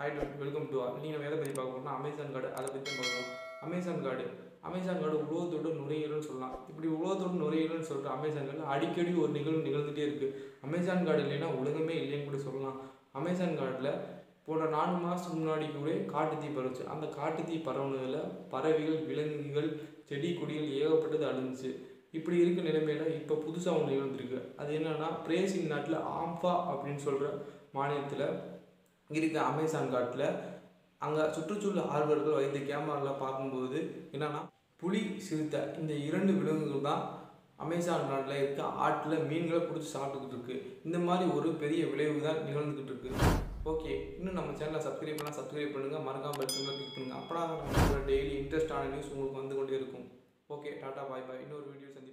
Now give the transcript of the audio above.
Hi welcome to இன்றைக்கி நீங்கள் நம்ம எதை பற்றி பார்க்க போனால் அமேசான் கார்டு அதை பற்றி பார்க்கணும் அமேசான் கார்டு அமேசான் கார்டு உலகத்தோட நுரையீரல்னு சொல்லலாம். இப்படி உலகத்தோட நுரையீரல்னு சொல்லிட்டு அமேசான் கார்டில் அடிக்கடி ஒரு நிகழ்வு நிகழ்ந்துகிட்டே இருக்குது அமேசான் கார்டு இல்லைன்னா உலகமே இல்லைன்னு கூட சொல்லலாம். அமேசான் கார்டில் போன நாலு மாதத்துக்கு முன்னாடி கூட காட்டு தீ பரவுச்சு அந்த காட்டு தீ பரவுனதில் பறவைகள் விலங்குகள் செடி கொடிகள் ஏகப்பட்டது அழிஞ்சிச்சு. இப்படி இருக்க நிலைமையில இப்போ புதுசாக ஒன்று நிகழ்ந்திருக்கு. அது என்னென்னா பிரேசிங் நாட்டில் ஆம்ஃபா அப்படின்னு சொல்கிற மாநிலத்தில் இருக்க அமேசான் காட்டில் அங்கே சுற்றுச்சூழல் ஆர்வலர்கள் வைத்த கேமராவில் பார்க்கும்போது என்னென்னா புலி சிறுத்தை இந்த இரண்டு விலங்குகள் தான் அமேசான் நாட்டில் இருக்க ஆற்றில் மீன்களை பிடிச்சி சாப்பிட்டுக்கிட்டு இருக்குது இந்த மாதிரி ஒரு பெரிய விளைவு தான் நிகழ்ந்துக்கிட்டு இருக்குது ஓகே இன்னும் நம்ம சேனலை சப்ஸ்கிரைப் பண்ணால் சப்ஸ்கிரைப் பண்ணுங்கள் மறக்காம பெல் சிம்பிளை கிளிக் பண்ணுங்கள் அப்போ டெய்லி இன்ட்ரெஸ்டான நியூஸ் உங்களுக்கு வந்து கொண்டே இருக்கும். ஓகே டாட்டா பாய் பாய் இன்னொரு வீடியோ சந்தி